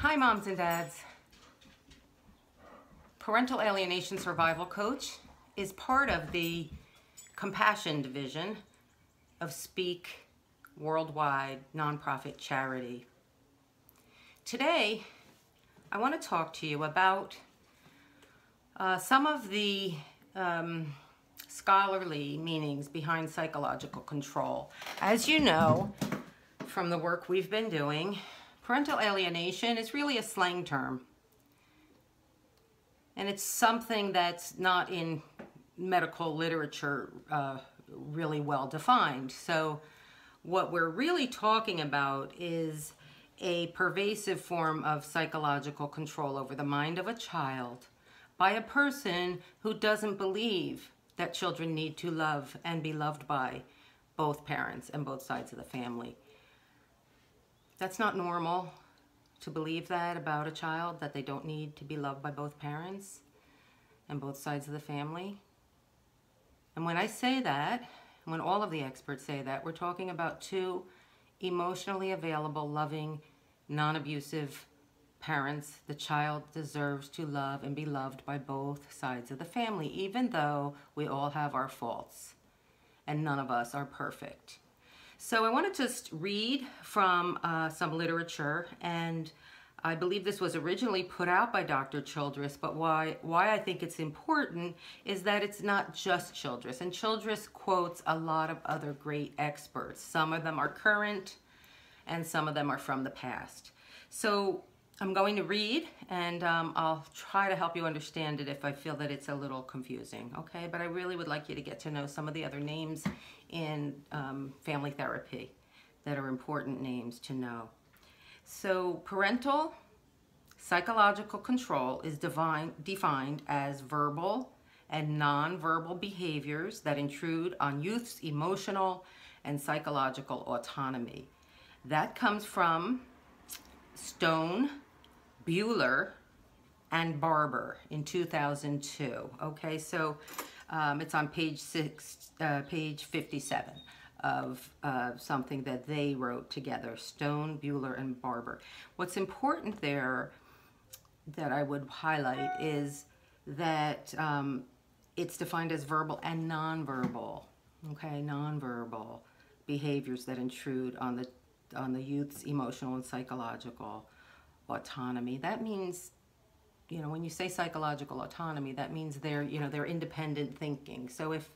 Hi, moms and dads. Parental Alienation Survival Coach is part of the Compassion Division of Speak Worldwide nonprofit charity. Today, I want to talk to you about uh, some of the um, scholarly meanings behind psychological control. As you know from the work we've been doing, parental alienation is really a slang term. And it's something that's not in medical literature uh, really well defined. So what we're really talking about is a pervasive form of psychological control over the mind of a child by a person who doesn't believe that children need to love and be loved by both parents and both sides of the family. That's not normal to believe that about a child, that they don't need to be loved by both parents and both sides of the family. And when I say that, when all of the experts say that, we're talking about two emotionally available, loving, non-abusive parents, the child deserves to love and be loved by both sides of the family, even though we all have our faults and none of us are perfect. So I want to just read from uh, some literature and I believe this was originally put out by Dr. Childress, but why, why I think it's important is that it's not just Childress. And Childress quotes a lot of other great experts. Some of them are current and some of them are from the past. So I'm going to read and um, I'll try to help you understand it if I feel that it's a little confusing, okay? But I really would like you to get to know some of the other names in um, family therapy that are important names to know. So parental psychological control is divine, defined as verbal and non-verbal behaviors that intrude on youth's emotional and psychological autonomy. That comes from Stone, Buehler, and Barber in 2002. Okay, so um, it's on page six, uh, page 57 of uh, something that they wrote together, Stone, Buehler, and Barber. What's important there that I would highlight is that um, it's defined as verbal and nonverbal, okay, nonverbal behaviors that intrude on the on the youth's emotional and psychological autonomy. That means, you know, when you say psychological autonomy, that means they're, you know, they're independent thinking. So if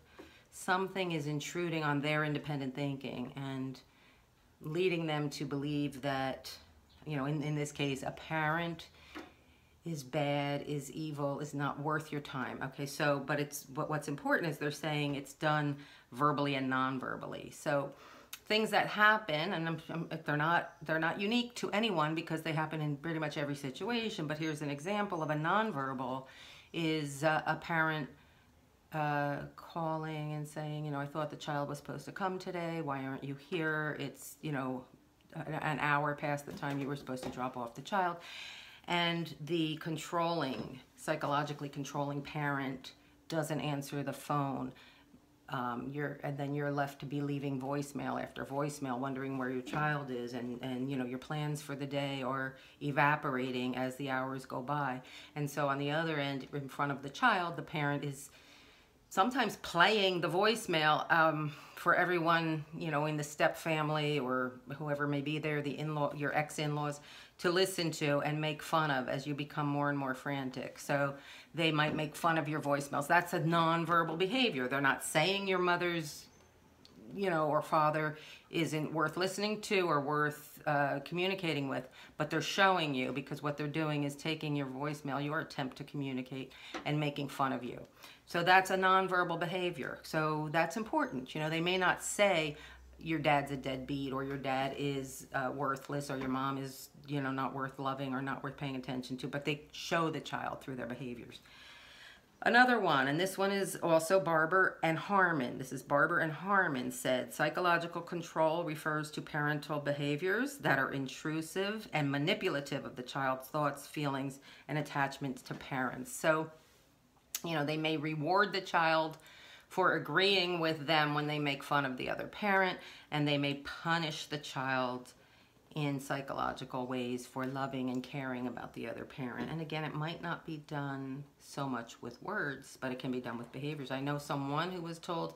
something is intruding on their independent thinking and leading them to believe that, you know, in, in this case, a parent is bad, is evil, is not worth your time. Okay, so, but it's, what, what's important is they're saying it's done verbally and non-verbally. So things that happen, and I'm, I'm, they're not they're not unique to anyone because they happen in pretty much every situation. But here's an example of a nonverbal: is uh, a parent uh, calling and saying, you know, I thought the child was supposed to come today. Why aren't you here? It's you know, an hour past the time you were supposed to drop off the child, and the controlling, psychologically controlling parent doesn't answer the phone um, you're and then you're left to be leaving voicemail after voicemail wondering where your child is and and you know your plans for the day are evaporating as the hours go by. And so on the other end in front of the child the parent is sometimes playing the voicemail um, for everyone you know in the step family or whoever may be there the in-law your ex-in-laws to listen to and make fun of as you become more and more frantic. So they might make fun of your voicemails. That's a nonverbal behavior. They're not saying your mother's, you know, or father isn't worth listening to or worth uh, communicating with, but they're showing you because what they're doing is taking your voicemail, your attempt to communicate, and making fun of you. So that's a nonverbal behavior. So that's important. You know, they may not say, your dad's a deadbeat or your dad is uh, worthless or your mom is you know not worth loving or not worth paying attention to but they show the child through their behaviors. Another one and this one is also barber and harmon. This is barber and harmon said psychological control refers to parental behaviors that are intrusive and manipulative of the child's thoughts feelings and attachments to parents. So you know they may reward the child for agreeing with them when they make fun of the other parent, and they may punish the child in psychological ways for loving and caring about the other parent. And again, it might not be done so much with words, but it can be done with behaviors. I know someone who was told,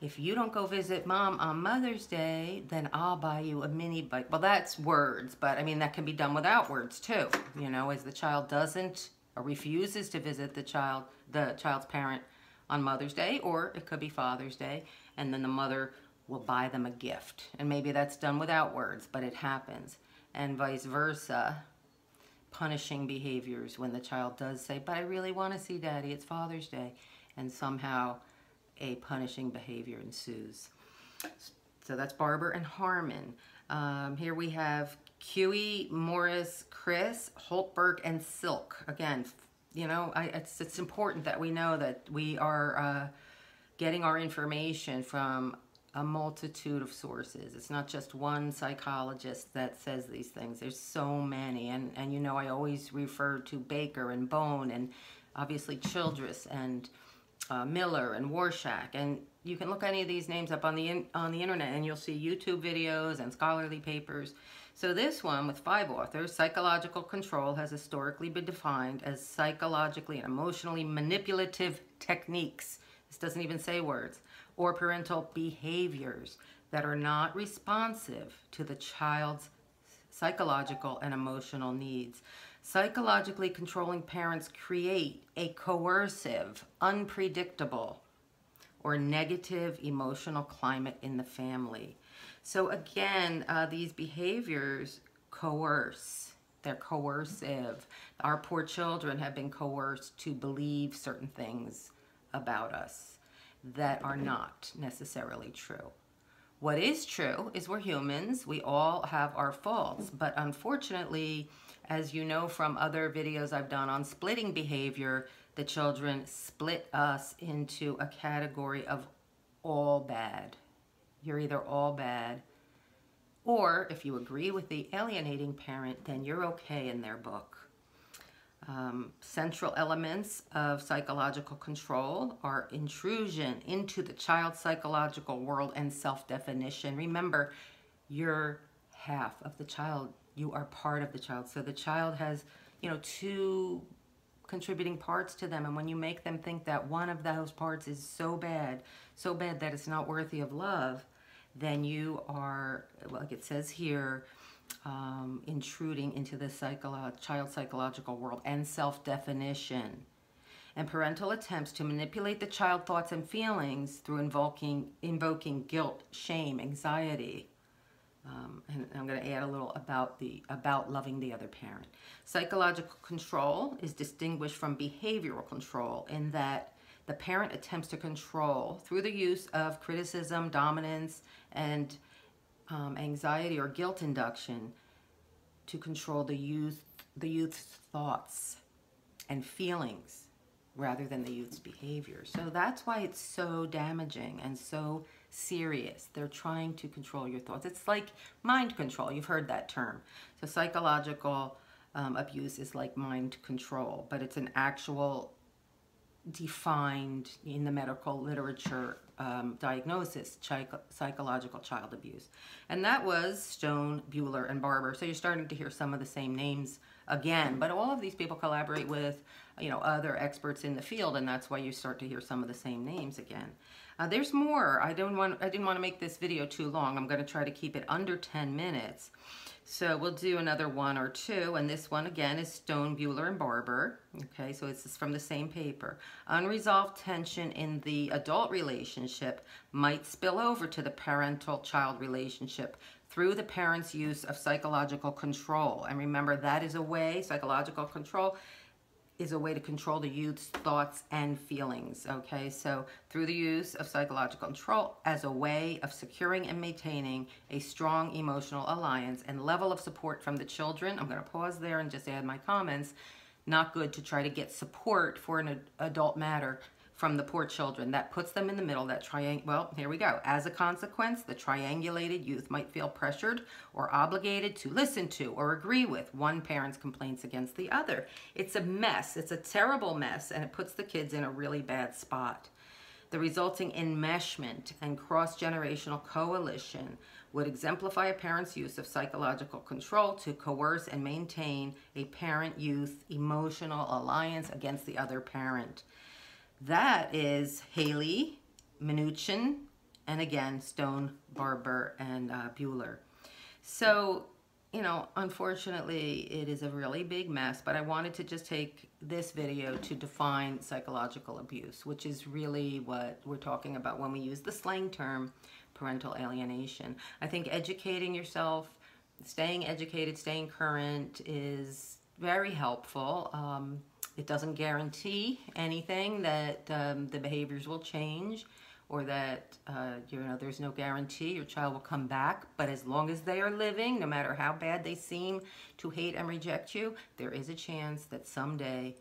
if you don't go visit mom on Mother's Day, then I'll buy you a mini bike. Well, that's words, but I mean, that can be done without words too. You know, as the child doesn't or refuses to visit the child, the child's parent on Mother's Day, or it could be Father's Day, and then the mother will buy them a gift. And maybe that's done without words, but it happens. And vice versa, punishing behaviors when the child does say, but I really want to see daddy, it's Father's Day. And somehow a punishing behavior ensues. So that's Barber and Harmon. Um, here we have Huey, Morris, Criss, Houltberg, and Silk. Again, you know, I, it's, it's important that we know that we are uh, getting our information from a multitude of sources. It's not just one psychologist that says these things. There's so many. And, and you know, I always refer to Baker and Bone and obviously Childress and uh, Miller and Warshak. And you can look any of these names up on the, in, on the internet and you'll see YouTube videos and scholarly papers. So this one with five authors, psychological control has historically been defined as psychologically and emotionally manipulative techniques. This doesn't even say words or parental behaviors that are not responsive to the child's psychological and emotional needs. Psychologically controlling parents create a coercive, unpredictable, or negative emotional climate in the family. So again, uh, these behaviors coerce. They're coercive. Our poor children have been coerced to believe certain things about us that are not necessarily true. What is true is we're humans. We all have our faults. But unfortunately, as you know from other videos I've done on splitting behavior, the children split us into a category of all bad. You're either all bad, or if you agree with the alienating parent, then you're okay in their book. Um, central elements of psychological control are intrusion into the child's psychological world and self-definition. Remember, you're half of the child. You are part of the child. So the child has, you know, two contributing parts to them. And when you make them think that one of those parts is so bad, so bad that it's not worthy of love, then you are, like it says here, um, intruding into the psycholo child psychological world and self-definition and parental attempts to manipulate the child thoughts and feelings through invoking, invoking guilt, shame, anxiety. Um, and I'm going to add a little about the about loving the other parent. Psychological control is distinguished from behavioral control in that the parent attempts to control through the use of criticism, dominance, and um, anxiety or guilt induction to control the youth, the youth's thoughts and feelings rather than the youth's behavior. So that's why it's so damaging and so serious. They're trying to control your thoughts. It's like mind control. You've heard that term. So psychological um, abuse is like mind control, but it's an actual defined in the medical literature um, diagnosis, psychological child abuse. And that was Stone, Buehler, and Barber. So you're starting to hear some of the same names again, but all of these people collaborate with, you know, other experts in the field, and that's why you start to hear some of the same names again. Uh, there's more. I don't want. I didn't want to make this video too long. I'm going to try to keep it under 10 minutes. So we'll do another one or two, and this one again is Stone, Buehler, and Barber. Okay, so it's from the same paper. Unresolved tension in the adult relationship might spill over to the parental-child relationship through the parent's use of psychological control. And remember, that is a way, psychological control is a way to control the youth's thoughts and feelings, okay? So through the use of psychological control as a way of securing and maintaining a strong emotional alliance and level of support from the children. I'm gonna pause there and just add my comments. Not good to try to get support for an adult matter from the poor children. That puts them in the middle, that triangle. Well, here we go. As a consequence, the triangulated youth might feel pressured or obligated to listen to or agree with one parent's complaints against the other. It's a mess. It's a terrible mess, and it puts the kids in a really bad spot. The resulting enmeshment and cross-generational coalition would exemplify a parent's use of psychological control to coerce and maintain a parent-youth emotional alliance against the other parent. That is Haley, Minuchin, and again, Stone, Barber, and uh, Buehler. So, you know, unfortunately, it is a really big mess, but I wanted to just take this video to define psychological abuse, which is really what we're talking about when we use the slang term parental alienation. I think educating yourself, staying educated, staying current is very helpful. Um, it doesn't guarantee anything that um, the behaviors will change or that uh, you know there's no guarantee your child will come back. But as long as they are living no matter how bad they seem to hate and reject you there is a chance that someday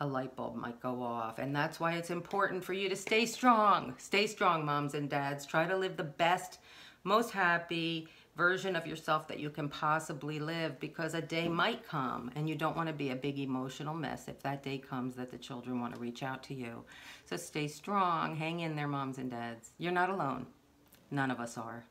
a light bulb might go off. And that's why it's important for you to stay strong. Stay strong moms and dads. Try to live the best most happy version of yourself that you can possibly live because a day might come and you don't want to be a big emotional mess if that day comes that the children want to reach out to you. So stay strong, hang in there, moms and dads. You're not alone. None of us are.